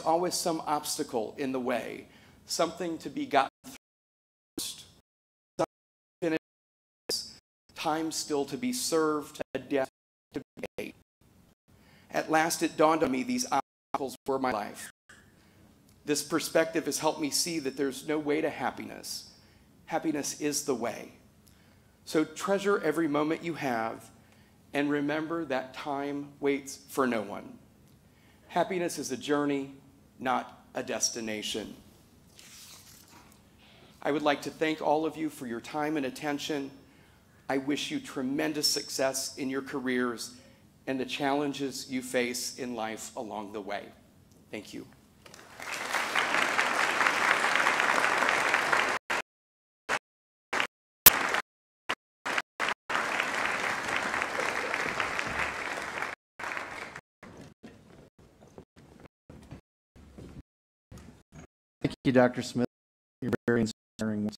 there's always some obstacle in the way, something to be gotten first, time still to be served, a death to be. At last it dawned on me these obstacles were my life. This perspective has helped me see that there's no way to happiness. Happiness is the way. So treasure every moment you have and remember that time waits for no one. Happiness is a journey, not a destination. I would like to thank all of you for your time and attention. I wish you tremendous success in your careers and the challenges you face in life along the way. Thank you. Thank you, Dr. Smith. You're very inspiring.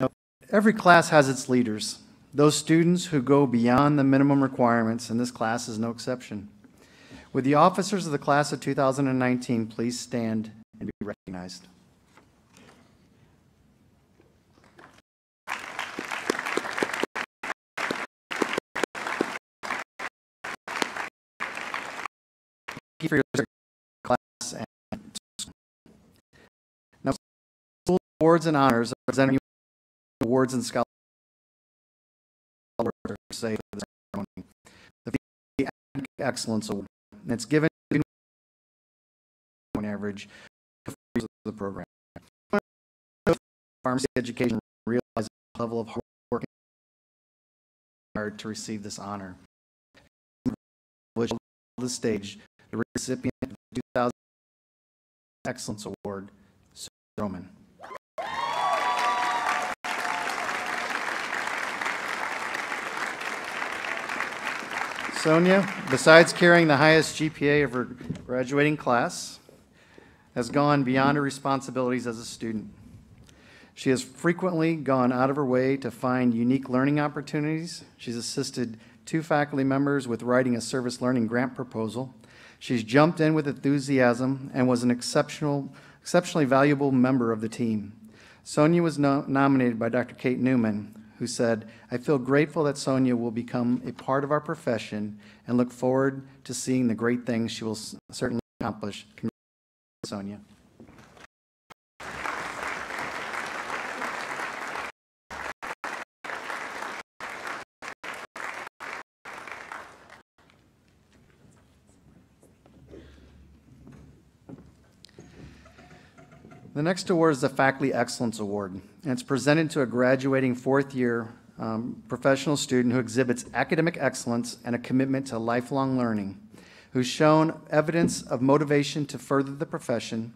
Now, every class has its leaders, those students who go beyond the minimum requirements, and this class is no exception. Would the officers of the class of 2019 please stand and be recognized? Thank you for your class and now school awards and honors representing awards and scholarships say for the ceremony. The Excellence Award, and it's given on average the program. Pharmacy education realizes the level of hard work required to receive this honor. The stage, the recipient of the 2000 Excellence Award, Sir Roman. Sonia, besides carrying the highest GPA of her graduating class, has gone beyond her responsibilities as a student. She has frequently gone out of her way to find unique learning opportunities. She's assisted two faculty members with writing a service learning grant proposal. She's jumped in with enthusiasm and was an exceptional, exceptionally valuable member of the team. Sonia was no nominated by Dr. Kate Newman, who said, I feel grateful that Sonia will become a part of our profession and look forward to seeing the great things she will certainly accomplish. Sonia. The next award is the Faculty Excellence Award, and it's presented to a graduating fourth year um, professional student who exhibits academic excellence and a commitment to lifelong learning, who's shown evidence of motivation to further the profession,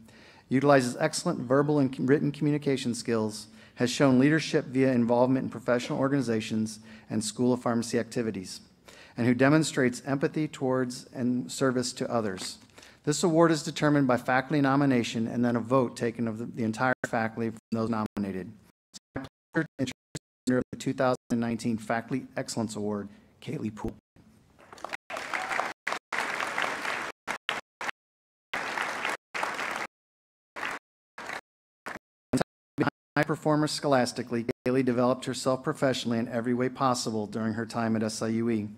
utilizes excellent verbal and written communication skills, has shown leadership via involvement in professional organizations and School of Pharmacy activities, and who demonstrates empathy towards and service to others. This award is determined by faculty nomination and then a vote taken of the, the entire faculty from those nominated. It's my pleasure to introduce the 2019 Faculty Excellence Award, Kaylee Poole. High performer scholastically, Kaylee developed herself professionally in every way possible during her time at SIUE.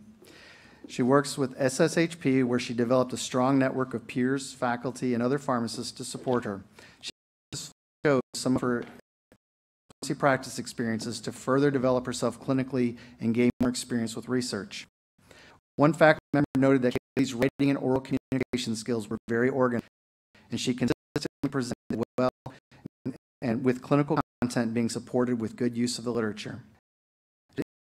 She works with SSHP, where she developed a strong network of peers, faculty, and other pharmacists to support her. She shows some of her pharmacy practice experiences to further develop herself clinically and gain more experience with research. One faculty member noted that Kaylee's writing and oral communication skills were very organized, and she consistently presented well and with clinical content being supported with good use of the literature.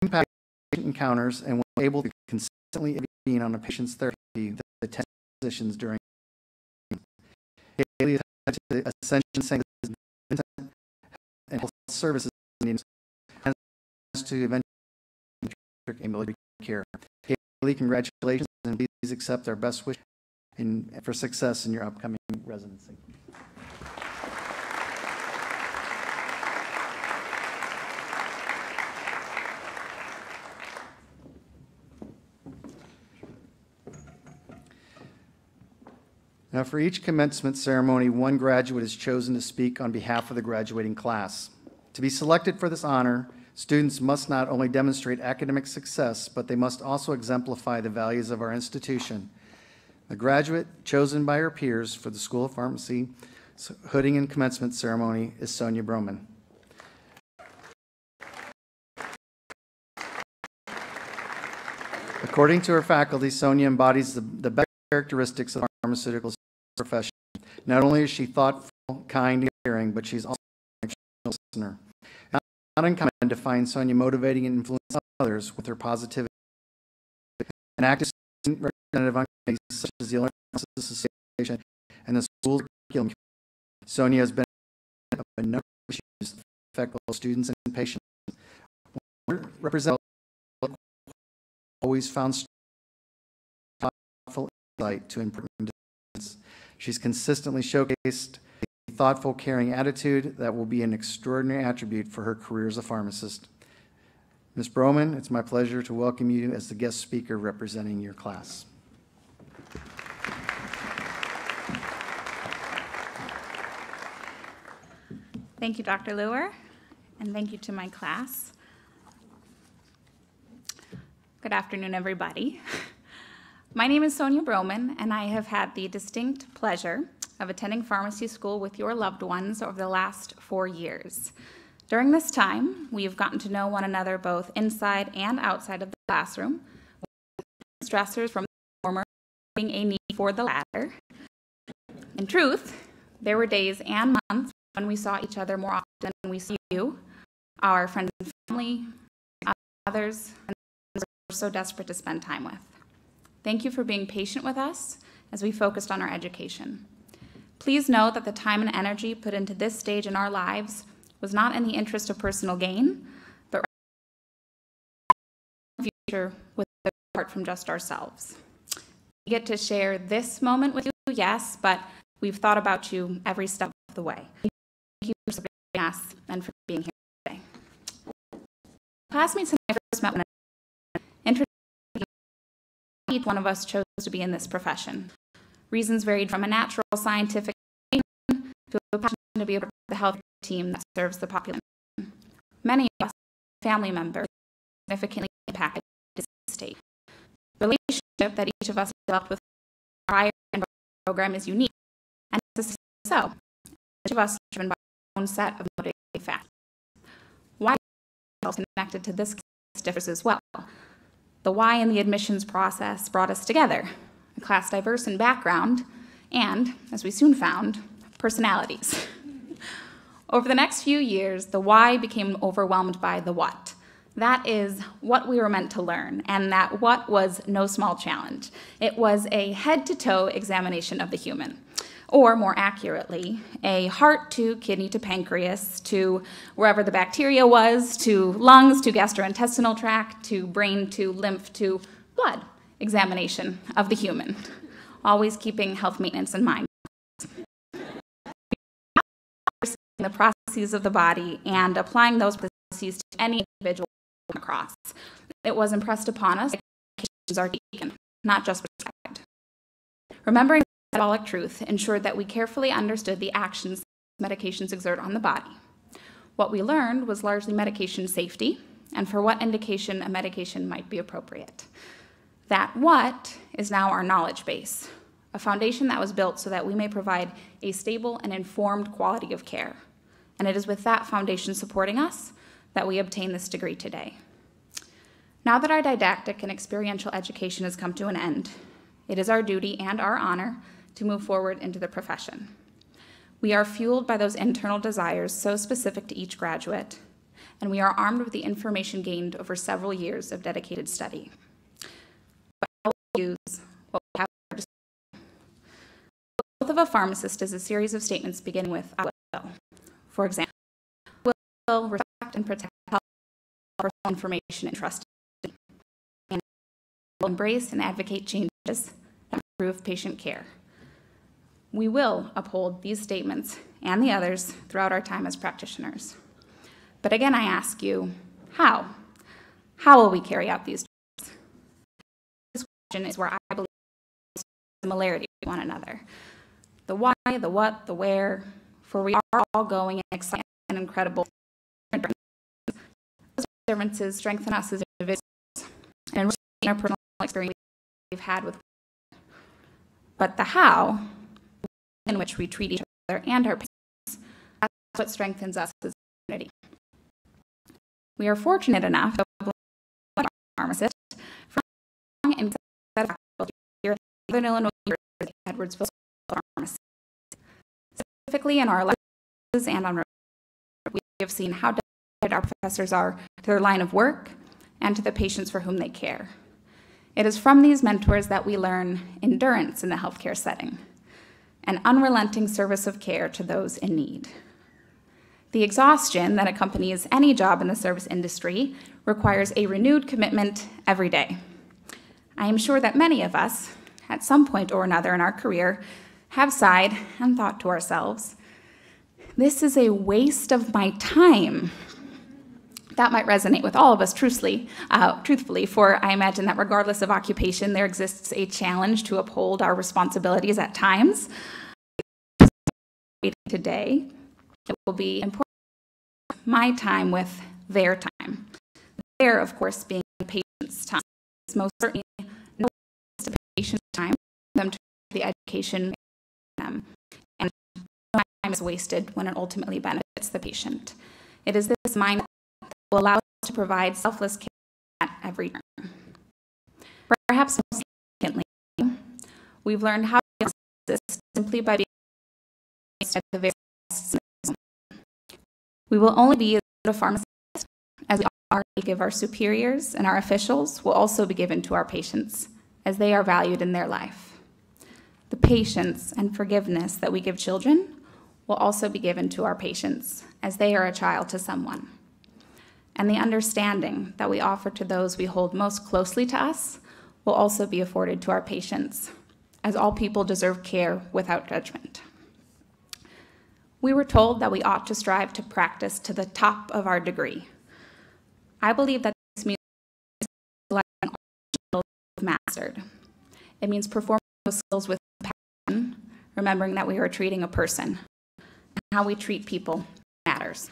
Impact encounters and was able to intervene on a patient's therapy that attends physicians during Haley to Ascension. And Health Services to eventually ambulatory care. Haley, congratulations and please accept our best wishes for success in your upcoming residency. Now, for each commencement ceremony, one graduate is chosen to speak on behalf of the graduating class. To be selected for this honor, students must not only demonstrate academic success, but they must also exemplify the values of our institution. The graduate chosen by her peers for the School of Pharmacy hooding and commencement ceremony is Sonia Broman. According to her faculty, Sonia embodies the, the best characteristics of pharmaceutical profession. Not only is she thoughtful, kind, and caring, but she's also an exceptional listener. Not uncommon to find Sonia motivating and influencing others with her positivity. An active representative on committees such as the Illinois Association and the school curriculum. Sonia has been a number of issues that affect both students and patients. Representative always found thoughtful insight to improve She's consistently showcased a thoughtful, caring attitude that will be an extraordinary attribute for her career as a pharmacist. Ms. Broman, it's my pleasure to welcome you as the guest speaker representing your class. Thank you, Dr. Luer, and thank you to my class. Good afternoon, everybody. My name is Sonia Broman, and I have had the distinct pleasure of attending pharmacy school with your loved ones over the last four years. During this time, we have gotten to know one another both inside and outside of the classroom, stressors from the former having a need for the latter. In truth, there were days and months when we saw each other more often than we see you, our friends and family, others, and we're so desperate to spend time with. Thank you for being patient with us as we focused on our education. Please know that the time and energy put into this stage in our lives was not in the interest of personal gain, but future with apart from just ourselves. We get to share this moment with you, yes, but we've thought about you every step of the way. Thank you for supporting us and for being here today. Classmates and I first met when each one of us chose to be in this profession. Reasons varied from a natural scientific to a passion to be a part of the health team that serves the population. Many of us, family members, significantly impacted this state. The relationship that each of us developed with prior program is unique, and it's so. Each of us is driven by our own set of motivating factors. Why connected to this differs as well. The why in the admissions process brought us together, a class diverse in background and, as we soon found, personalities. Over the next few years, the why became overwhelmed by the what. That is what we were meant to learn, and that what was no small challenge. It was a head to toe examination of the human or more accurately, a heart to kidney to pancreas to wherever the bacteria was, to lungs to gastrointestinal tract, to brain to lymph to blood examination of the human, always keeping health maintenance in mind. The processes of the body and applying those processes to any individual across. It was impressed upon us that are taken, not just prescribed. Remembering metabolic truth ensured that we carefully understood the actions medications exert on the body. What we learned was largely medication safety and for what indication a medication might be appropriate. That what is now our knowledge base, a foundation that was built so that we may provide a stable and informed quality of care. And it is with that foundation supporting us that we obtain this degree today. Now that our didactic and experiential education has come to an end, it is our duty and our honor to move forward into the profession. We are fueled by those internal desires so specific to each graduate, and we are armed with the information gained over several years of dedicated study. But use what we have Oath of a pharmacist is a series of statements beginning with I will. For example, I will respect and protect health personal information entrusted and will embrace and advocate changes that improve patient care. We will uphold these statements and the others throughout our time as practitioners. But again, I ask you, how? How will we carry out these This question is where I believe similarity with one another. the why, the what, the where, for we are all going in exciting and incredible observances strengthen us as individuals and our personal experience we've had with but the how in which we treat each other and our patients that's what strengthens us as a community we are fortunate enough to have a pharmacist from and here at Southern Illinois University Edwardsville Pharmacy. Specifically in our lectures and on we have seen how dedicated our professors are to their line of work and to the patients for whom they care. It is from these mentors that we learn endurance in the healthcare setting, an unrelenting service of care to those in need. The exhaustion that accompanies any job in the service industry requires a renewed commitment every day. I am sure that many of us, at some point or another in our career, have sighed and thought to ourselves, this is a waste of my time. That might resonate with all of us, truthfully, uh, truthfully, for I imagine that regardless of occupation, there exists a challenge to uphold our responsibilities at times. Today, it will be important my time with their time. Their, of course, being patient's time. It's most certainly no patient's time for them to the education them. And time is wasted when it ultimately benefits the patient. It is this mind will allow us to provide selfless care at every turn. Perhaps most significantly, we've learned how to assist simply by being at the very we will only be as good a pharmacist as we to give our superiors and our officials will also be given to our patients as they are valued in their life. The patience and forgiveness that we give children will also be given to our patients as they are a child to someone. And the understanding that we offer to those we hold most closely to us will also be afforded to our patients, as all people deserve care without judgment. We were told that we ought to strive to practice to the top of our degree. I believe that this means mastered. It means performing those skills with passion, remembering that we are treating a person. And how we treat people matters.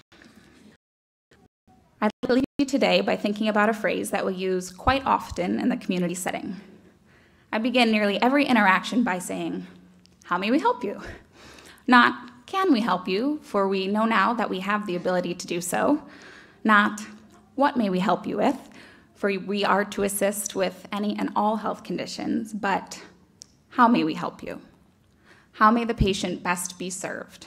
I'd leave you today by thinking about a phrase that we use quite often in the community setting. I begin nearly every interaction by saying, How may we help you? Not, Can we help you? For we know now that we have the ability to do so. Not, What may we help you with? For we are to assist with any and all health conditions, but how may we help you? How may the patient best be served?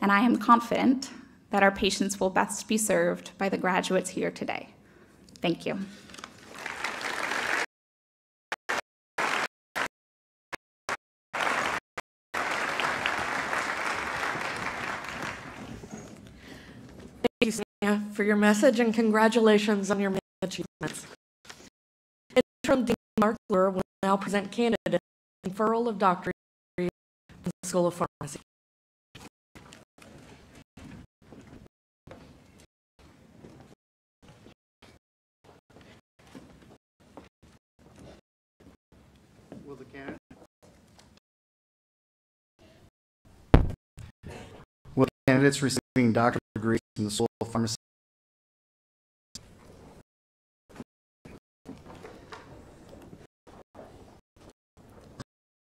And I am confident that our patients will best be served by the graduates here today. Thank you. Thank you, Sonia, for your message and congratulations on your achievements. Interim Dean Mark Luer will now present candidate conferral of doctorate in the School of Pharmacy. Candidates receiving doctorate degrees from the School of Pharmacy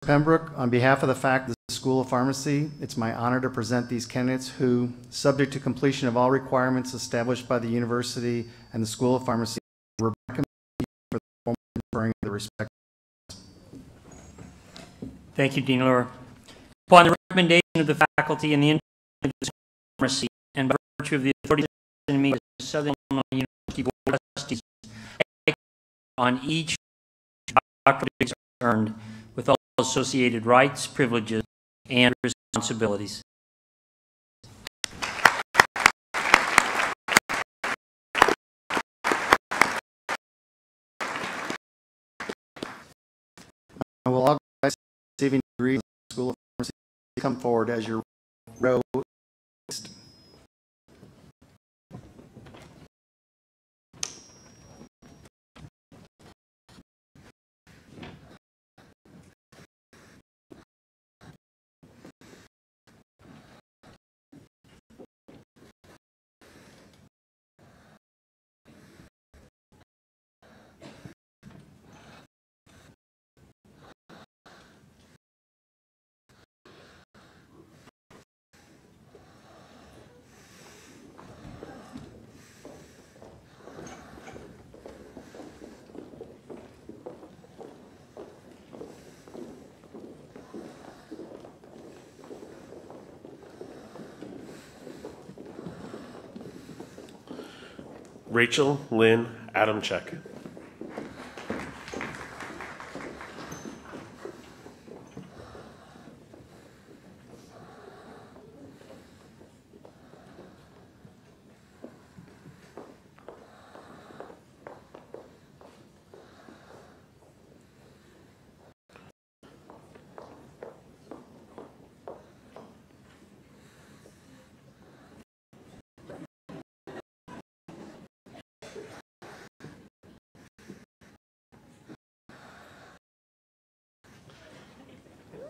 Pembroke, on behalf of the faculty of the School of Pharmacy, it's my honor to present these candidates who, subject to completion of all requirements established by the university and the School of Pharmacy, were recommended for the conferring the respect. Thank you, Dean Luer. Upon the recommendation of the faculty and the of pharmacy, and by virtue of the authority in me as Southern Illinois University Board of Trustees, on each doctorate earned with all associated rights, privileges, and responsibilities. I will all receiving degrees in the School of Pharmacy come forward as your row. Rachel Lynn Adamczyk.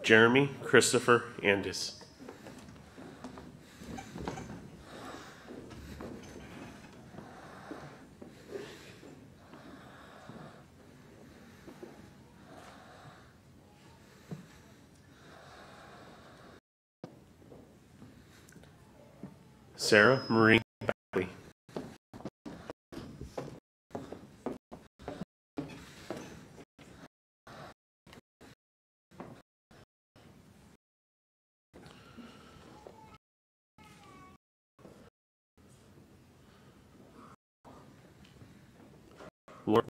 Jeremy Christopher Andis. Sarah Marie Backley. Lauren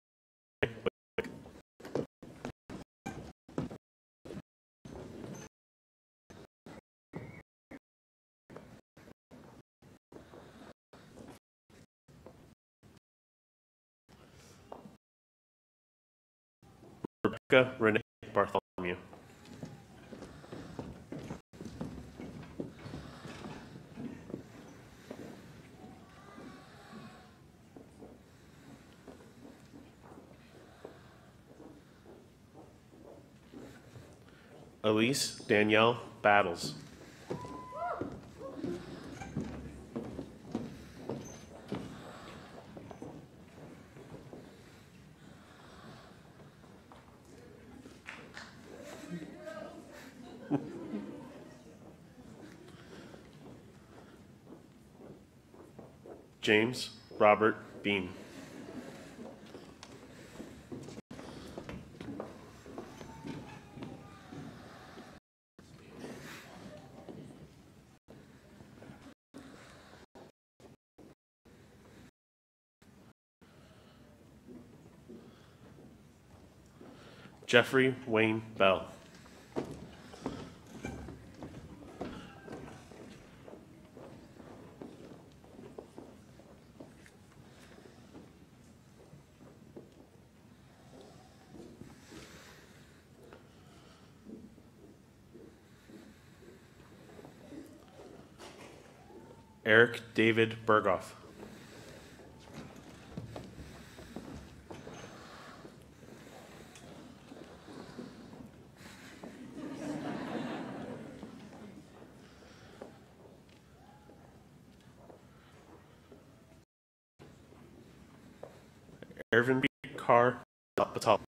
Rebecca Renee Bartholomew. Elise Danielle Battles. Robert Beam. Jeffrey Wayne Bell. Eric David Berghoff. Ervin B. Carr Patel.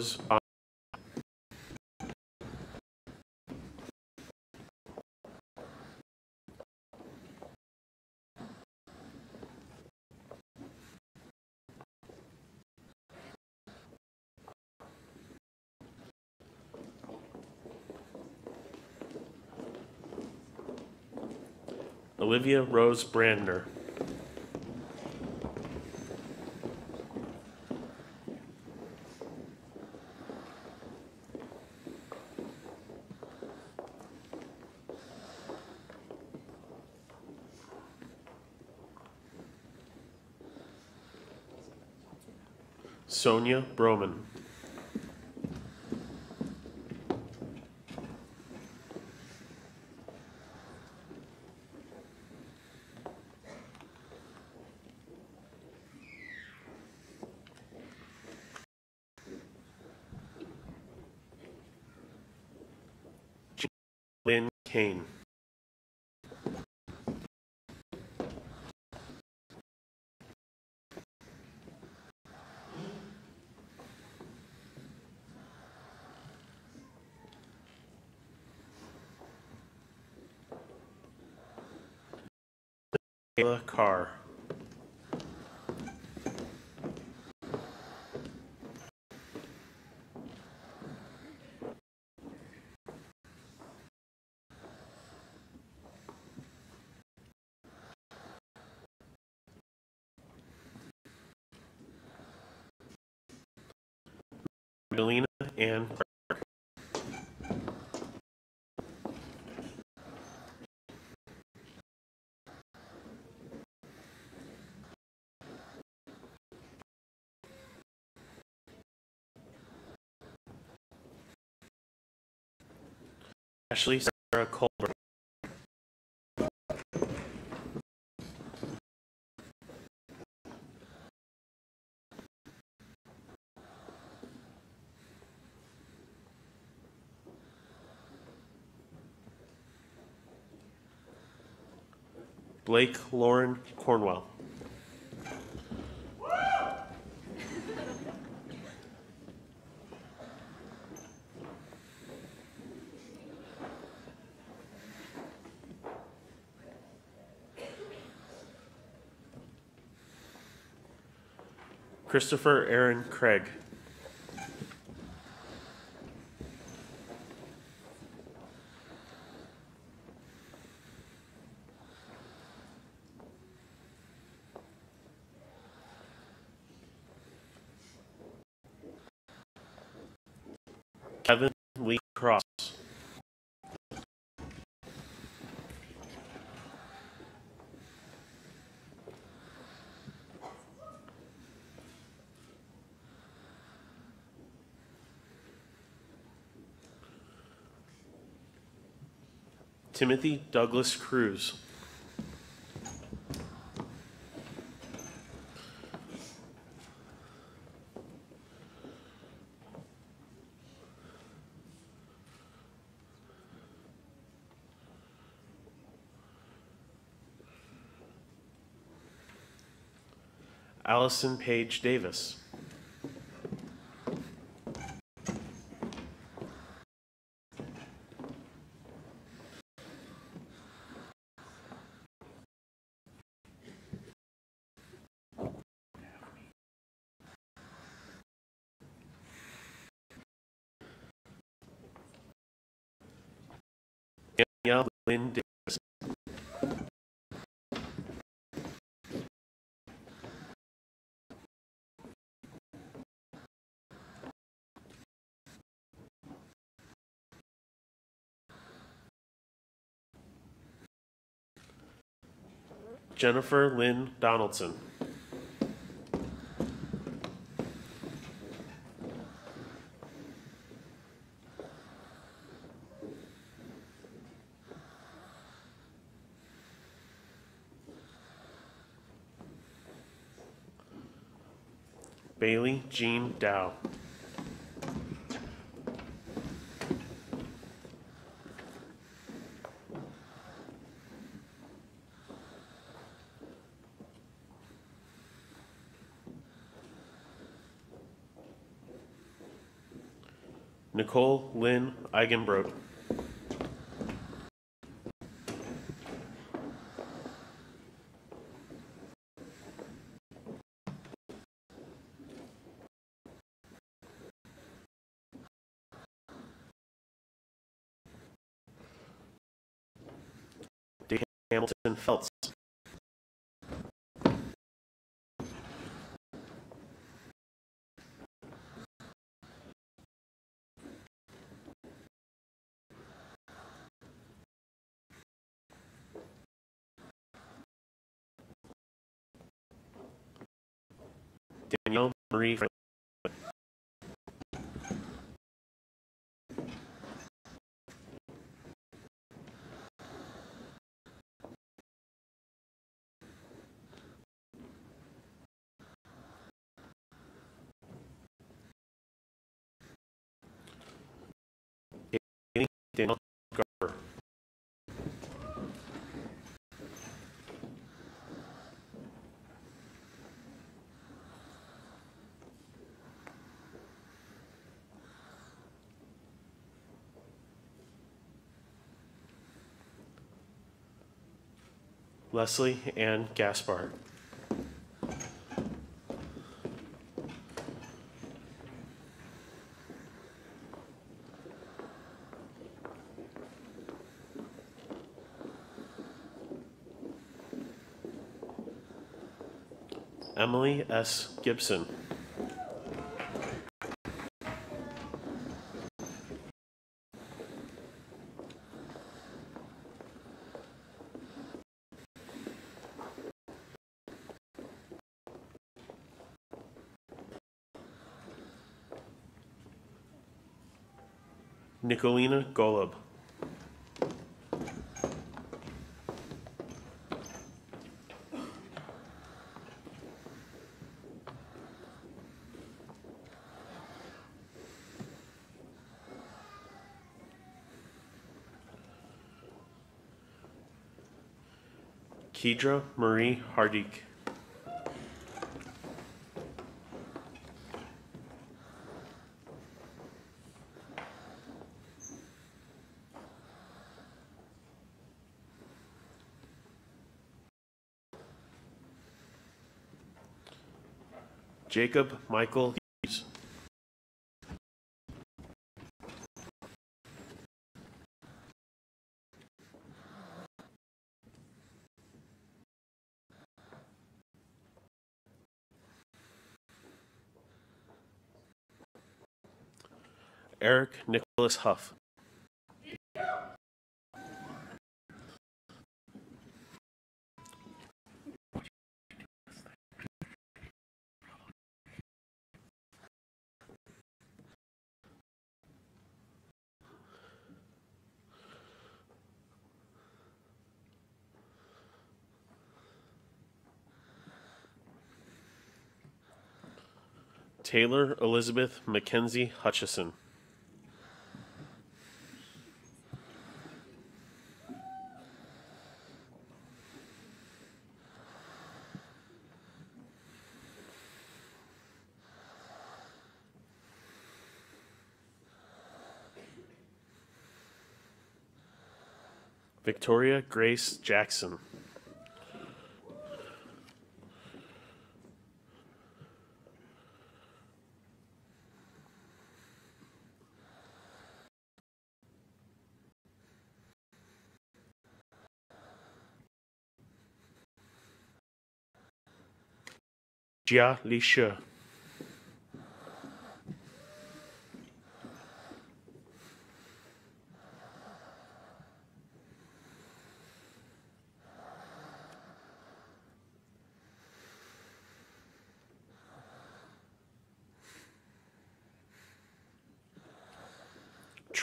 Rose um, Olivia Rose Brandner. Sonia Broman. Lynn Kane. Kayla Carr. Ann Ashley Sarah Colbert. Blake Lauren Cornwell. Christopher Aaron Craig. Kevin Lee Cross. Timothy Douglas Cruz. Allison Page Davis. Danielle Lynn Davis. Jennifer Lynn Donaldson. Bailey Jean Dow. Nicole Lynn Eigenbrot. Dave Hamilton Feltz. Danielle Marie Franklin. Danielle Garber. Leslie Ann Gaspar. Emily S. Gibson. Nicolina Golob. Kedra Marie Hardik. Jacob Michael Eric Nicholas Huff. Taylor Elizabeth Mackenzie Hutchison. Victoria Grace Jackson. Jia Li Shi.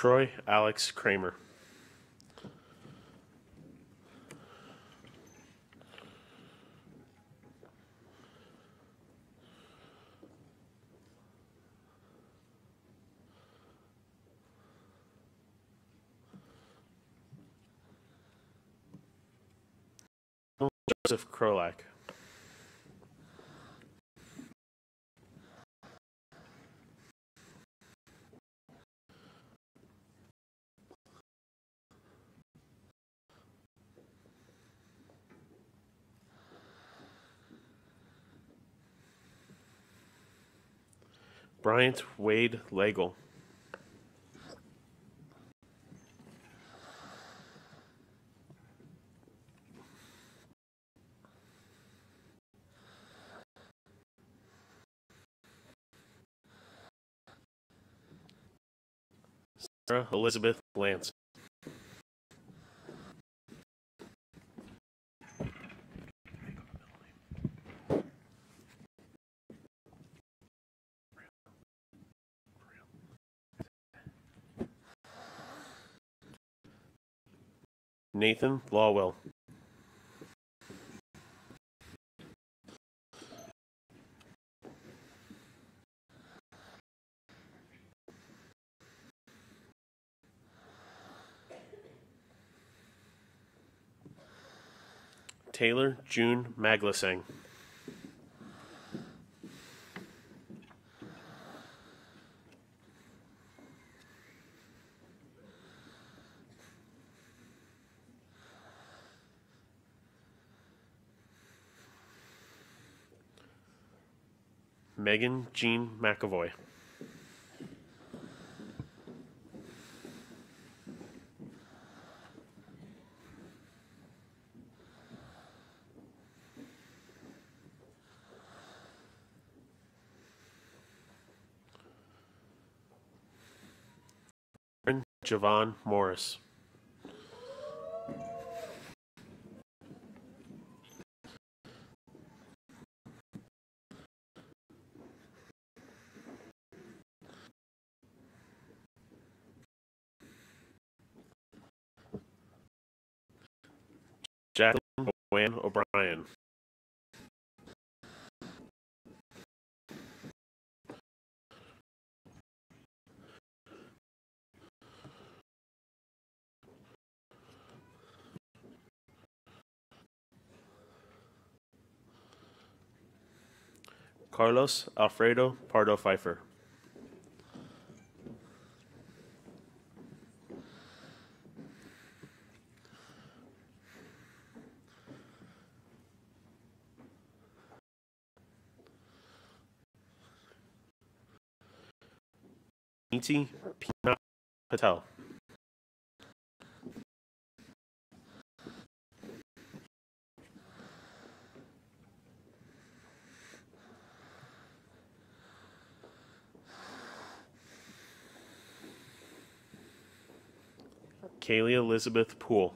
Troy Alex Kramer. Joseph Krolak. Bryant Wade Legel. Sarah Elizabeth Lance. Nathan Lawwell. Taylor June Maglasang. Megan Jean McAvoy. Javon Morris. Jacqueline Joanne O'Brien. Carlos Alfredo Pardo Pfeiffer. Pina Patel. Kaylee Elizabeth Poole.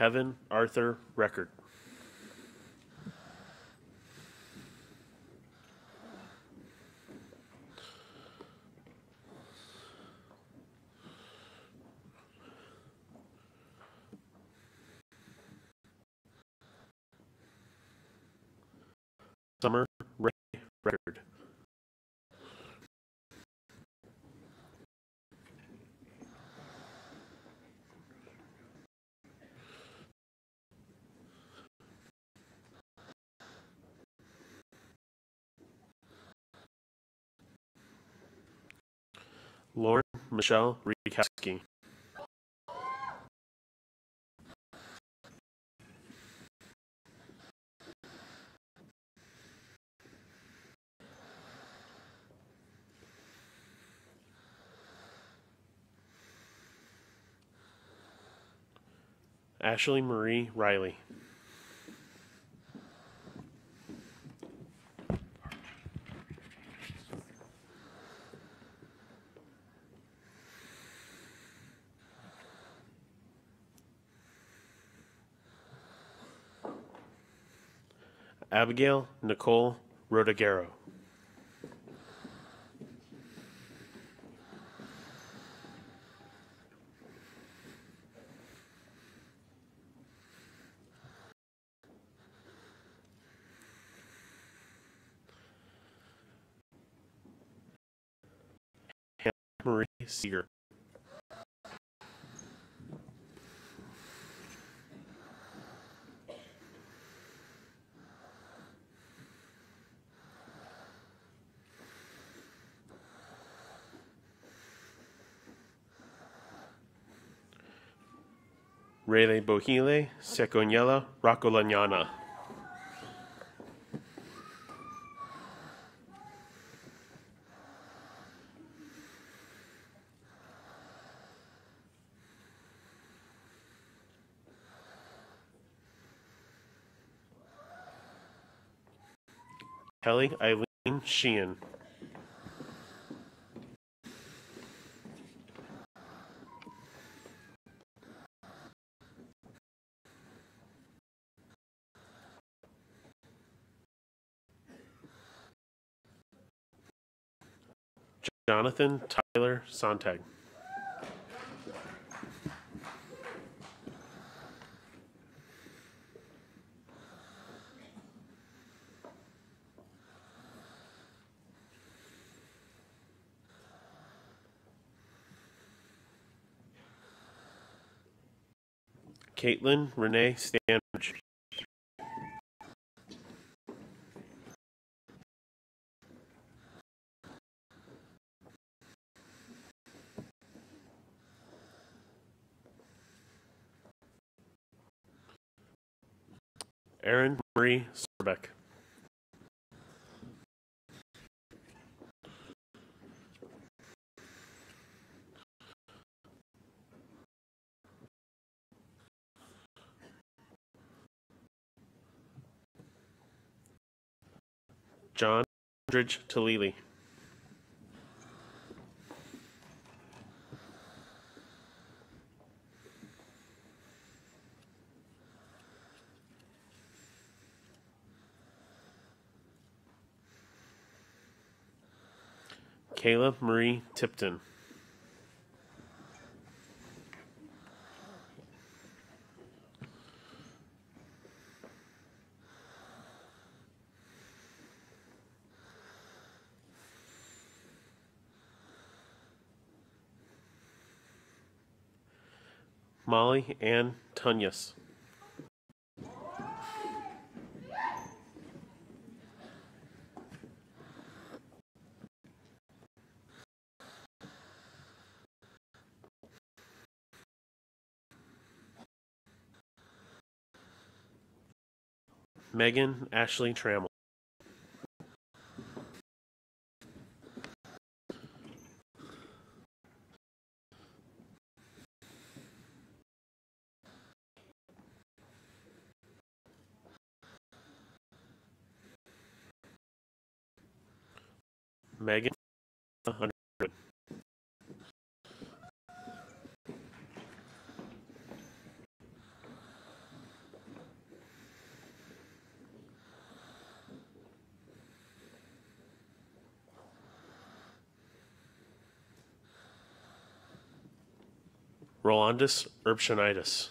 Kevin Arthur Record. Summer Ray Record. Lauren Michelle Rikowski. Ashley Marie Riley. Abigail Nicole Rodagero. Marie Seeger. Rele Bohile Seconiela Racolanyana. Kelly Eileen Sheehan. Jonathan Tyler Sontag. Caitlin Renee Stanbridge. Erin Marie Sorbeck. John Aldridge Talili. Kayla Marie Tipton. Molly Ann Tunyas. Megan Ashley Trammell. Megan Rolandus Urbshanitis.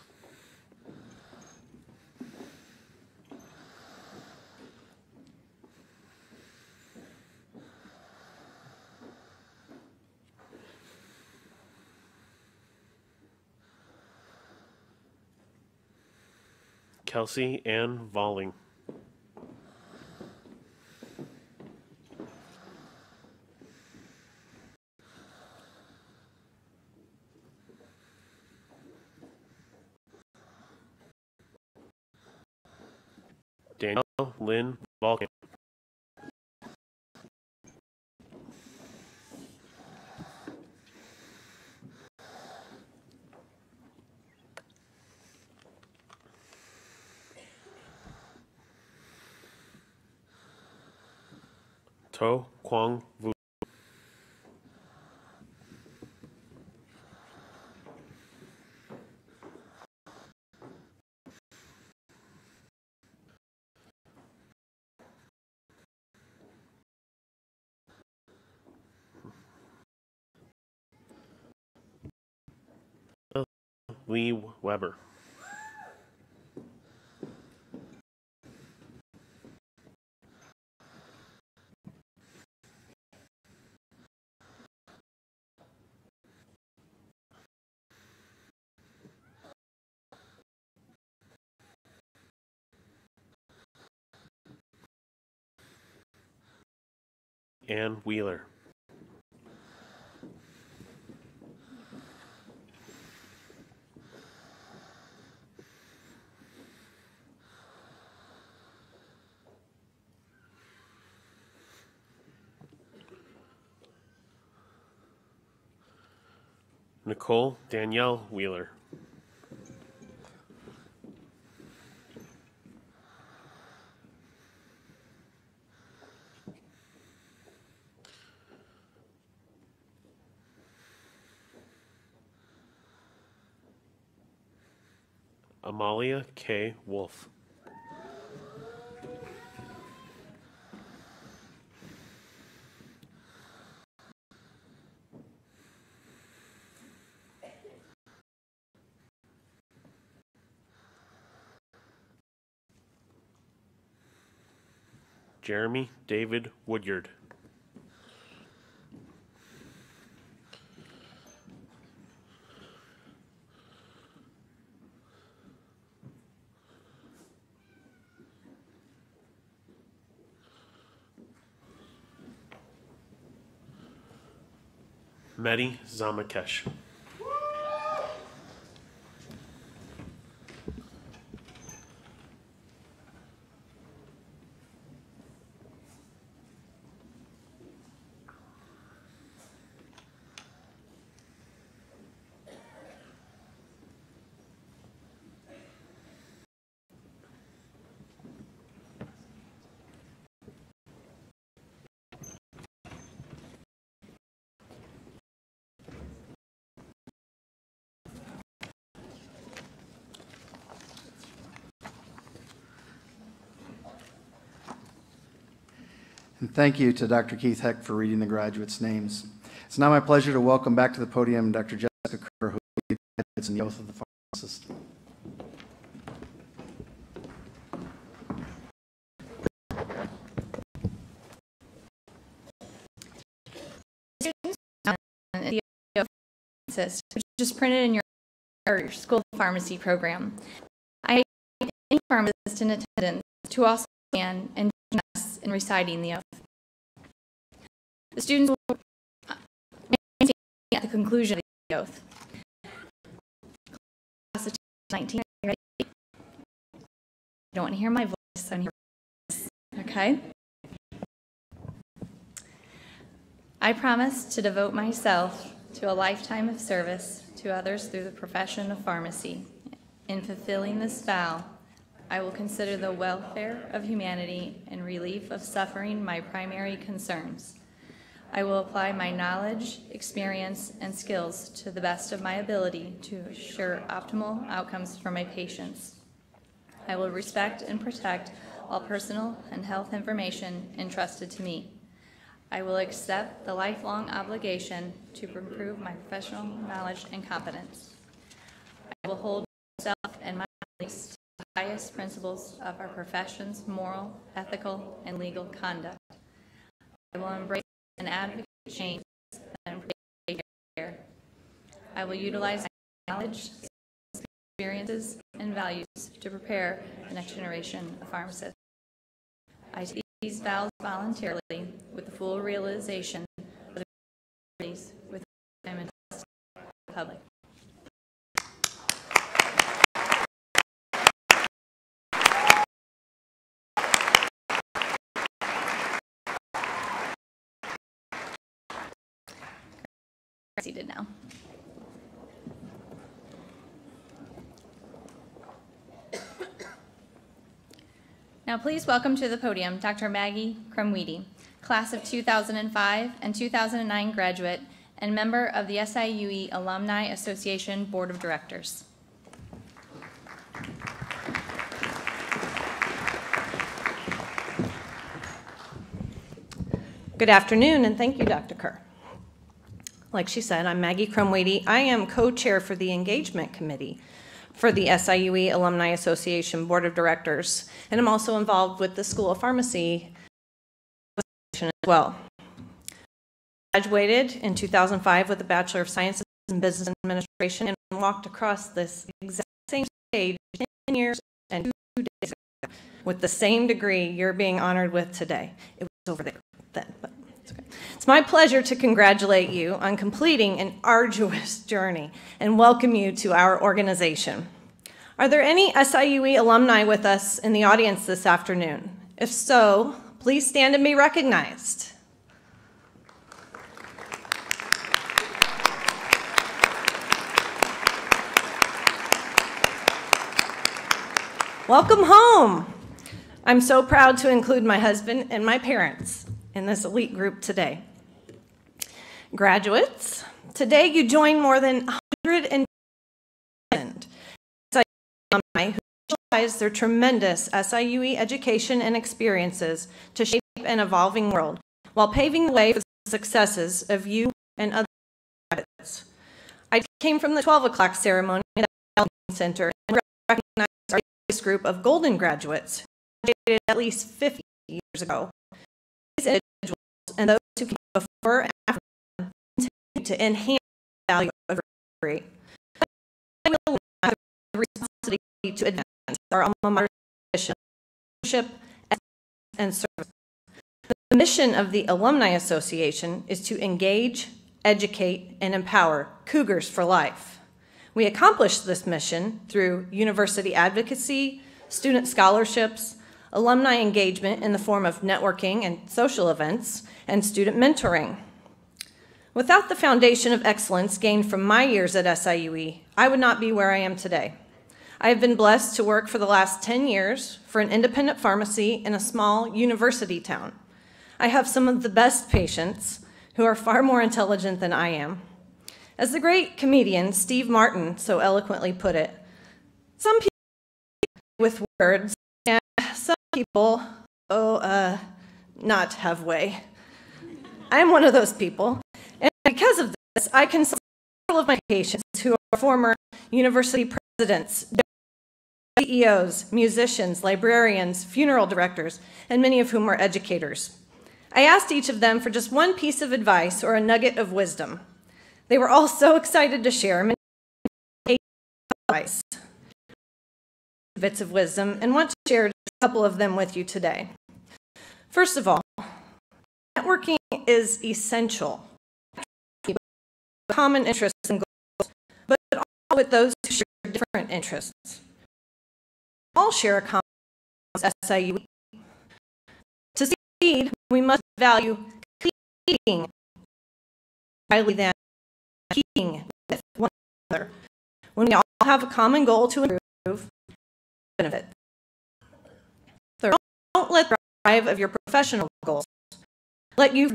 Kelsey Ann Volling. Lynn Volkin. To Kwang Vu. Lee Weber. Ann Wheeler. Nicole Danielle Wheeler. Amalia K. Wolf. Jeremy David Woodyard. Mehdi Zamakesh. And thank you to Dr. Keith Heck for reading the graduates' names. It's now my pleasure to welcome back to the podium Dr. Jessica Kerr, who candidates in the oath of the pharmacist. which is just printed in your, your school pharmacy program. I invite any pharmacist in attendance to also stand and join us in reciting the oath. The students will at the conclusion of the oath. Class of 19, ready? You don't want to hear my voice, here. Okay? I promise to devote myself to a lifetime of service to others through the profession of pharmacy. In fulfilling this vow, I will consider the welfare of humanity and relief of suffering my primary concerns. I will apply my knowledge, experience, and skills to the best of my ability to assure optimal outcomes for my patients. I will respect and protect all personal and health information entrusted to me. I will accept the lifelong obligation to improve my professional knowledge and competence. I will hold myself and my colleagues to the highest principles of our profession's moral, ethical, and legal conduct. I will embrace and advocate change that improves care. I will utilize my knowledge, experiences, and values to prepare the next generation of pharmacists. I take these vows voluntarily with the full realization of the with the public. Seated now. Now please welcome to the podium Dr. Maggie Krumwiede, class of 2005 and 2009 graduate and member of the SIUE Alumni Association Board of Directors. Good afternoon, and thank you, Dr. Kerr. Like she said, I'm Maggie Krumwiede. I am co-chair for the Engagement Committee for the SIUE Alumni Association Board of Directors, and I'm also involved with the School of Pharmacy as well. Graduated in 2005 with a Bachelor of Sciences in Business Administration and walked across this exact same stage 10 years and two days ago with the same degree you're being honored with today. It was over there then, but it's my pleasure to congratulate you on completing an arduous journey and welcome you to our organization. Are there any SIUE alumni with us in the audience this afternoon? If so, please stand and be recognized. Welcome home. I'm so proud to include my husband and my parents in this elite group today. Graduates, today you join more than 110 alumni who utilize their tremendous SIUE education and experiences to shape an evolving world while paving the way for the successes of you and other graduates. I came from the 12 o'clock ceremony at the Center and recognized our group of golden graduates at least 50 years ago. And those who came before and after continue to enhance the value of degree. I will have the responsibility to advance our alma mater leadership, and service. The mission of the Alumni Association is to engage, educate, and empower Cougars for life. We accomplish this mission through university advocacy, student scholarships, alumni engagement in the form of networking and social events, and student mentoring. Without the foundation of excellence gained from my years at SIUE, I would not be where I am today. I have been blessed to work for the last 10 years for an independent pharmacy in a small university town. I have some of the best patients who are far more intelligent than I am. As the great comedian Steve Martin so eloquently put it, some people with words people, oh, uh, not have way. I am one of those people, and because of this, I consult several of my patients who are former university presidents, CEOs, musicians, librarians, funeral directors, and many of whom are educators. I asked each of them for just one piece of advice or a nugget of wisdom. They were all so excited to share advice, bits of wisdom, and want to share a couple of them with you today. First of all, networking is essential. Common interests and goals, but also with those who share different interests. All share a common SIU. To succeed, we must value competing highly than competing with one another. When we all have a common goal to improve, benefit. Third, don't let the drive of your professional goals let you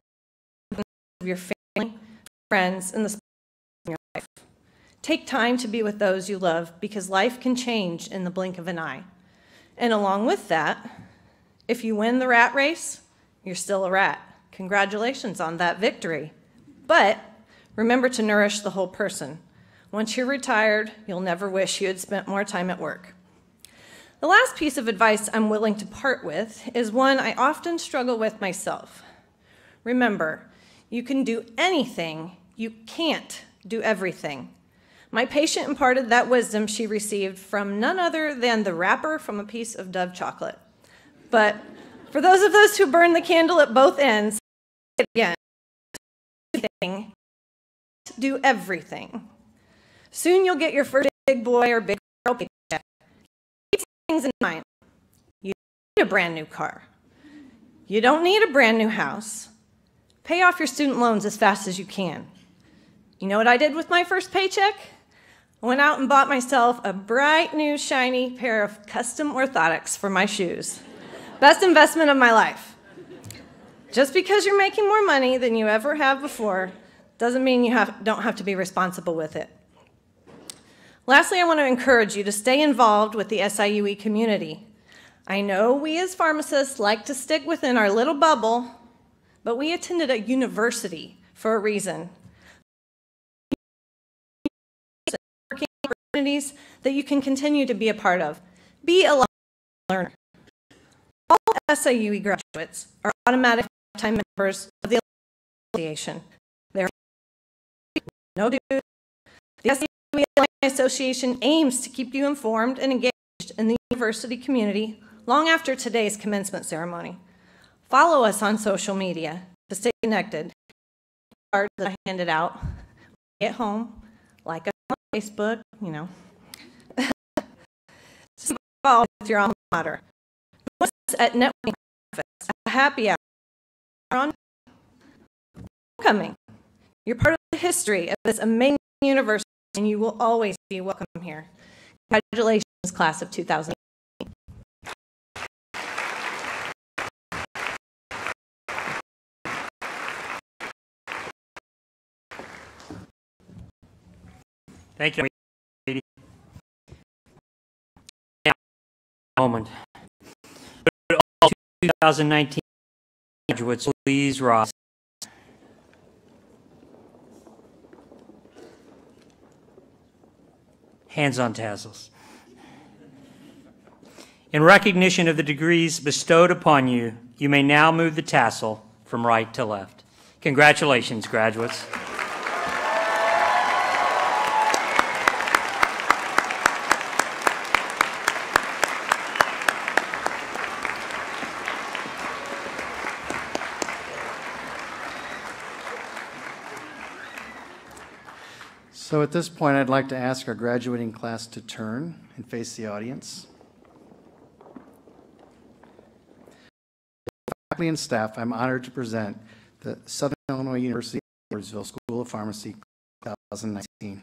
of your family, friends, and the in your life. Take time to be with those you love because life can change in the blink of an eye. And along with that, if you win the rat race, you're still a rat. Congratulations on that victory. But remember to nourish the whole person. Once you're retired, you'll never wish you had spent more time at work. The last piece of advice I'm willing to part with is one I often struggle with myself. Remember, you can do anything, you can't do everything. My patient imparted that wisdom she received from none other than the wrapper from a piece of Dove chocolate. But for those of us who burn the candle at both ends, again, do everything. Soon you'll get your first big boy or big things in mind. You need a brand new car. You don't need a brand new house. Pay off your student loans as fast as you can. You know what I did with my first paycheck? I went out and bought myself a bright new shiny pair of custom orthotics for my shoes. Best investment of my life. Just because you're making more money than you ever have before doesn't mean you have, don't have to be responsible with it. Lastly, I want to encourage you to stay involved with the SIUE community. I know we as pharmacists like to stick within our little bubble, but we attended a university for a reason. Opportunities that you can continue to be a part of. Be a learner. All SIUE graduates are automatic lifetime members of the association. There are no dues. The SIUE Association aims to keep you informed and engaged in the university community long after today's commencement ceremony. Follow us on social media to stay connected. Cards that I handed out at home, like us on Facebook, you know. Follow with your alma mater. At networking a happy hour on. You're part of the history of this amazing university, and you will always be welcome here. Congratulations, class of 2000. Thank you. Moment. Would all 2019 graduates please rise. Hands on tassels. In recognition of the degrees bestowed upon you, you may now move the tassel from right to left. Congratulations, graduates. So at this point, I'd like to ask our graduating class to turn and face the audience. Faculty and staff, I'm honored to present the Southern Illinois University Edwardsville School of Pharmacy 2019.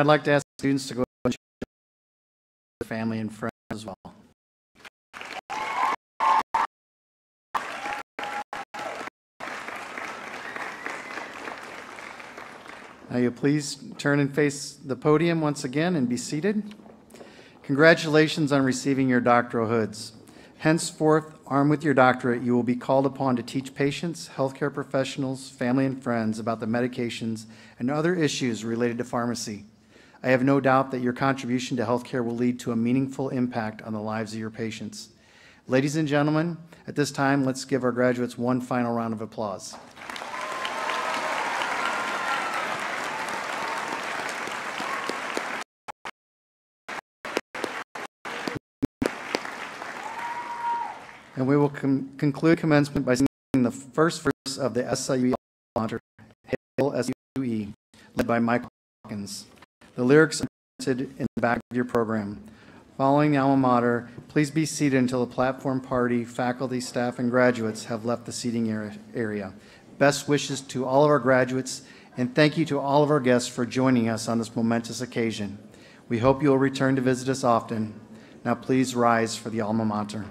I'd like to ask students to go and their family and friends as well. Now you please turn and face the podium once again and be seated. Congratulations on receiving your doctoral hoods. Henceforth, armed with your doctorate, you will be called upon to teach patients, healthcare professionals, family, and friends about the medications and other issues related to pharmacy. I have no doubt that your contribution to healthcare will lead to a meaningful impact on the lives of your patients. Ladies and gentlemen, at this time, let's give our graduates one final round of applause. And we will com- conclude commencement by singing the first verse of the SIUE Hail SIUE, led by Michael Hawkins. The lyrics are printed in the back of your program. Following the alma mater, please be seated until the platform party, faculty, staff, and graduates have left the seating area. Best wishes to all of our graduates, and thank you to all of our guests for joining us on this momentous occasion. We hope you will return to visit us often. Now please rise for the alma mater.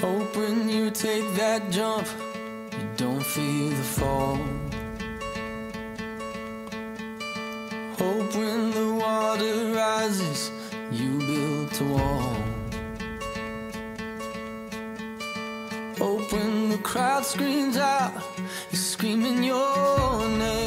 Hope when you take that jump, you don't feel the fall. Hope when the water rises, you build a wall. Hope when the crowd screams out, you're screaming your name.